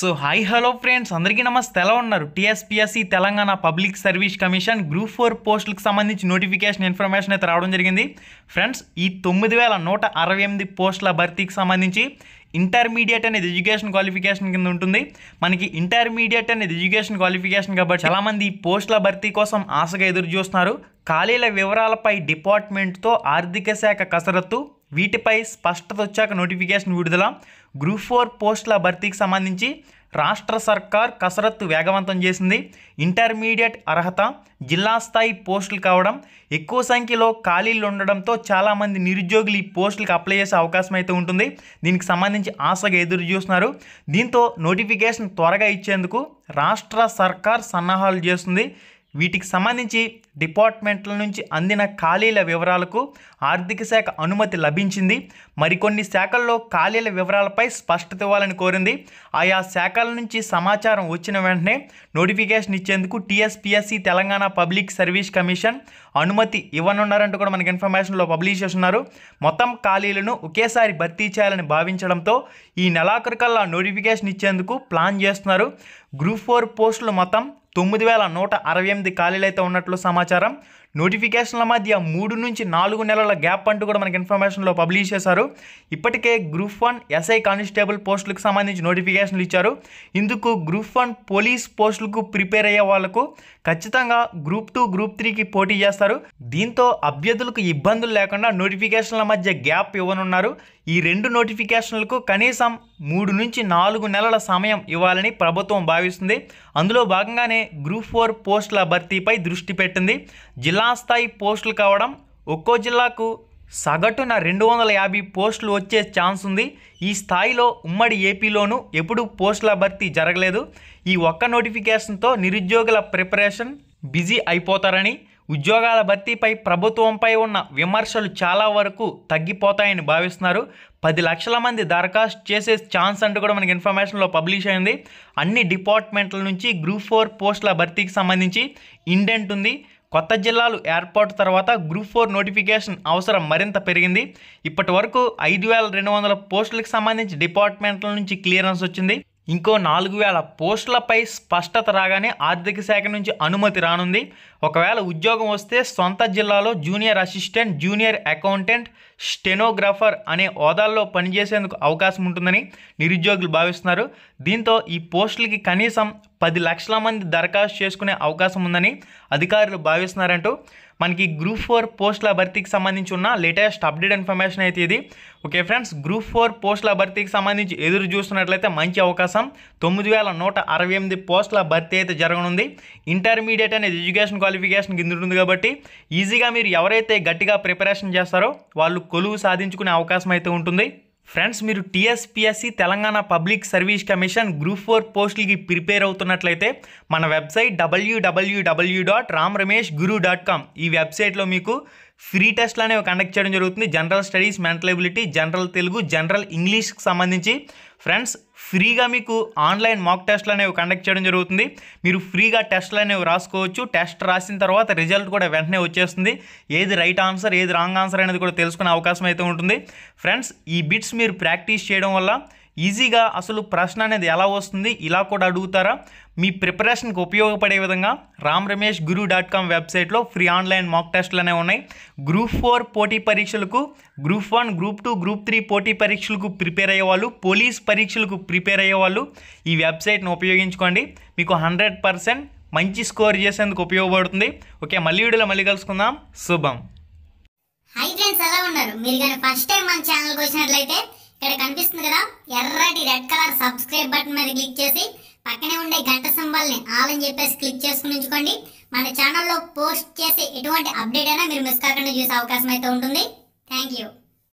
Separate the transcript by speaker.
Speaker 1: So hi hello friends. అందరికీ నమస్తే. ఎలా ఉన్నారు? TSPSC Telangana public service commission group four పోస్టులకు సంబంధించి నోటిఫికేషన్ ఇన్ఫర్మేషన్ అయితే రావడం జరిగింది. ఫ్రెండ్స్ ఈ తొమ్మిది వేల నూట అరవై ఎనిమిది పోస్టుల భర్తీకి సంబంధించి ఇంటర్మీడియట్ అనేది ఎడ్యుకేషన్ క్వాలిఫికేషన్ కింద ఉంటుంది. మనకి ఇంటర్మీడియట్ అనేది ఎడ్యుకేషన్ క్వాలిఫికేషన్ కాబట్టి చాలామంది ఈ పోస్టుల భర్తీ కోసం ఆశగా ఎదురు చూస్తున్నారు. ఖాళీల వివరాలపై డిపార్ట్మెంట్తో ఆర్థిక శాఖ కసరత్తు వీటిపై స్పష్టత వచ్చాక నోటిఫికేషన్ విడుదల. గ్రూప్ ఫోర్ పోస్టుల భర్తీకి సంబంధించి రాష్ట్ర సర్కార్ కసరత్తు వేగవంతం చేసింది. ఇంటర్మీడియట్ అర్హత జిల్లా స్థాయి పోస్టులు కావడం ఎక్కువ సంఖ్యలో ఖాళీలు ఉండడంతో చాలామంది నిరుద్యోగులు ఈ పోస్టులకు అప్లై చేసే అవకాశం అయితే ఉంటుంది. దీనికి సంబంధించి ఆశగా ఎదురు చూస్తున్నారు. దీంతో నోటిఫికేషన్ త్వరగా ఇచ్చేందుకు రాష్ట్ర సర్కార్ సన్నాహాలు చేస్తుంది. వీటికి సంబంధించి డిపార్ట్మెంట్ల నుంచి అందిన ఖాళీల వివరాలకు ఆర్థిక శాఖ అనుమతి లభించింది. మరికొన్ని శాఖల్లో ఖాళీల వివరాలపై స్పష్టత ఇవ్వాలని కోరింది. ఆయా శాఖల నుంచి సమాచారం వచ్చిన వెంటనే నోటిఫికేషన్ ఇచ్చేందుకు TSPSC Telangana public service commission అనుమతి ఇవ్వనున్నారంటూ కూడా మనకి ఇన్ఫర్మేషన్లో పబ్లిష్ చేస్తున్నారు. మొత్తం ఖాళీలను ఒకేసారి భర్తీ చేయాలని భావించడంతో ఈ నెలాఖరు కల్లా నోటిఫికేషన్ ఇచ్చేందుకు ప్లాన్ చేస్తున్నారు. గ్రూప్ ఫోర్ పోస్టులు మొత్తం తొమ్మిది వేల నూట అరవై ఎనిమిది ఖాళీలు అయితే ఉన్నట్లు సమాచారం సమాచారం నోటిఫికేషన్ల మధ్య మూడు నుంచి నాలుగు నెలల గ్యాప్ అంటూ కూడా మనకి ఇన్ఫర్మేషన్లో పబ్లిష్ చేశారు. ఇప్పటికే గ్రూప్ వన్ ఎస్ఐ కానిస్టేబుల్ పోస్టులకు సంబంధించి నోటిఫికేషన్లు ఇచ్చారు. ఇందుకు గ్రూప్ వన్ పోలీస్ పోస్టులకు ప్రిపేర్ అయ్యే వాళ్ళకు ఖచ్చితంగా గ్రూప్ టూ గ్రూప్ త్రీకి పోటీ చేస్తారు. దీంతో అభ్యర్థులకు ఇబ్బందులు లేకుండా నోటిఫికేషన్ల మధ్య గ్యాప్ ఇవ్వనున్నారు. ఈ రెండు నోటిఫికేషన్లకు కనీసం మూడు నుంచి నాలుగు నెలల సమయం ఇవ్వాలని ప్రభుత్వం భావిస్తుంది. అందులో భాగంగానే గ్రూప్ ఫోర్ పోస్టుల భర్తీపై దృష్టి పెట్టింది. జిల్లా స్థాయి పోస్టులు కావడం ఒక్కో జిల్లాకు సగటున రెండు వందల యాభై పోస్టులు వచ్చే ఛాన్స్ ఉంది. ఈ స్థాయిలో ఉమ్మడి ఏపీలోనూ ఎప్పుడూ పోస్టుల భర్తీ జరగలేదు. ఈ ఒక్క నోటిఫికేషన్తో నిరుద్యోగుల ప్రిపరేషన్ బిజీ అయిపోతారని ఉద్యోగాల భర్తీపై ప్రభుత్వంపై ఉన్న విమర్శలు చాలా వరకు తగ్గిపోతాయని భావిస్తున్నారు. పది లక్షల మంది దరఖాస్తు చేసే ఛాన్స్ అంటూ కూడా మనకి ఇన్ఫర్మేషన్లో పబ్లిష్ అయింది. అన్ని డిపార్ట్మెంట్ల నుంచి గ్రూప్ ఫోర్ పోస్టుల భర్తీకి సంబంధించి ఇండెంట్ ఉంది. కొత్త జిల్లాలు ఏర్పాటు తర్వాత గ్రూప్ ఫోర్ నోటిఫికేషన్ అవసరం మరింత పెరిగింది. ఇప్పటి వరకు ఐదు వేల రెండు వందల పోస్టులకు సంబంధించి డిపార్ట్మెంట్ల నుంచి క్లియరెన్స్ వచ్చింది. ఇంకో నాలుగు వేల పోస్టులపై స్పష్టత రాగానే ఆర్థిక శాఖ నుంచి అనుమతి రానుంది. ఒకవేళ ఉద్యోగం వస్తే సొంత జిల్లాలో junior assistant junior accountant stenographer అనే హోదాల్లో పనిచేసేందుకు అవకాశం ఉంటుందని నిరుద్యోగులు భావిస్తున్నారు. దీంతో ఈ పోస్టులకి కనీసం పది లక్షల మంది దరఖాస్తు చేసుకునే అవకాశం ఉందని అధికారులు భావిస్తున్నారంటూ మనకి గ్రూప్ ఫోర్ పోస్టుల భర్తీకి సంబంధించి ఉన్న లేటెస్ట్ అప్డేట్ ఇన్ఫర్మేషన్ అయితే ఇది. ఓకే ఫ్రెండ్స్ గ్రూప్ ఫోర్ పోస్టుల భర్తీకి సంబంధించి ఎదురు చూస్తున్నట్లయితే మంచి అవకాశం. తొమ్మిది వేల నూట అరవై ఎనిమిది పోస్టుల భర్తీ అయితే జరగనుంది. ఇంటర్మీడియట్ అనేది ఎడ్యుకేషన్ క్వాలిఫికేషన్ కింద ఉంటుంది కాబట్టి ఈజీగా మీరు ఎవరైతే గట్టిగా ప్రిపరేషన్ చేస్తారో వాళ్ళు కొలువు సాధించుకునే అవకాశం అయితే ఉంటుంది. ఫ్రెండ్స్ మీరు TSPSC Telangana public service commission group four పోస్టులకి ప్రిపేర్ అవుతున్నట్లయితే మన website WWW dot Ram Ramesh Guru dot com. ఈ వెబ్సైట్లో మీకు ఫ్రీ టెస్ట్లు అనేవి కండక్ట్ చేయడం జరుగుతుంది. General studies mental ability general Telugu general ఇంగ్లీష్కి సంబంధించి. ఫ్రెండ్స్ ఫ్రీగా మీకు ఆన్లైన్ మాక్ టెస్ట్లు అనేవి కండక్ట్ చేయడం జరుగుతుంది. మీరు ఫ్రీగా టెస్ట్లు అనేవి రాసుకోవచ్చు. టెస్ట్ రాసిన తర్వాత రిజల్ట్ కూడా వెంటనే వచ్చేస్తుంది. ఏది రైట్ ఆన్సర్ ఏది రాంగ్ ఆన్సర్ అనేది కూడా తెలుసుకునే అవకాశం అయితే ఉంటుంది. ఫ్రెండ్స్ ఈ బిట్స్ మీరు ప్రాక్టీస్ చేయడం వల్ల ఈజీగా అసలు ప్రశ్న అనేది ఎలా వస్తుంది? ఇలా కూడా అడుగుతారా? మీ ప్రిపరేషన్కి ఉపయోగపడే విధంగా రామ్ రమేష్ గురు డాట్ కామ్ వెబ్సైట్లో ఫ్రీ ఆన్లైన్ మాక్ టెస్ట్లు అనేవి ఉన్నాయి. గ్రూప్ ఫోర్ పోటీ పరీక్షలకు group one group two group three పోటీ పరీక్షలకు ప్రిపేర్ అయ్యేవాళ్ళు పోలీస్ పరీక్షలకు ప్రిపేర్ అయ్యేవాళ్ళు ఈ వెబ్సైట్ను ఉపయోగించుకోండి. మీకు హండ్రెడ్ పర్సెంట్ మంచి స్కోర్ చేసేందుకు ఉపయోగపడుతుంది. ఓకే మళ్ళీ వీడియోలో మళ్ళీ కలుసుకుందాం. శుభం.
Speaker 2: హై ఫ్రెండ్స్ ఎలా ఉన్నారు? మీరు కానీ ఫస్ట్ టైం మన ఛానల్కి వచ్చినట్లయితే ఇక్కడ కనిపిస్తుంది కదా ఎర్రటి రెడ్ కలర్ సబ్స్క్రైబ్ బటన్ మీద క్లిక్ చేసి పక్కనే ఉండే గంట సింబల్ని ఆల్ అని చెప్పేసి క్లిక్ చేసుకుని ఉంచుకోండి. మన ఛానల్లో పోస్ట్ చేసే ఎటువంటి అప్డేట్ అయినా మీరు మిస్ కాకుండా చూసే అవకాశం అయితే ఉంటుంది. Thank you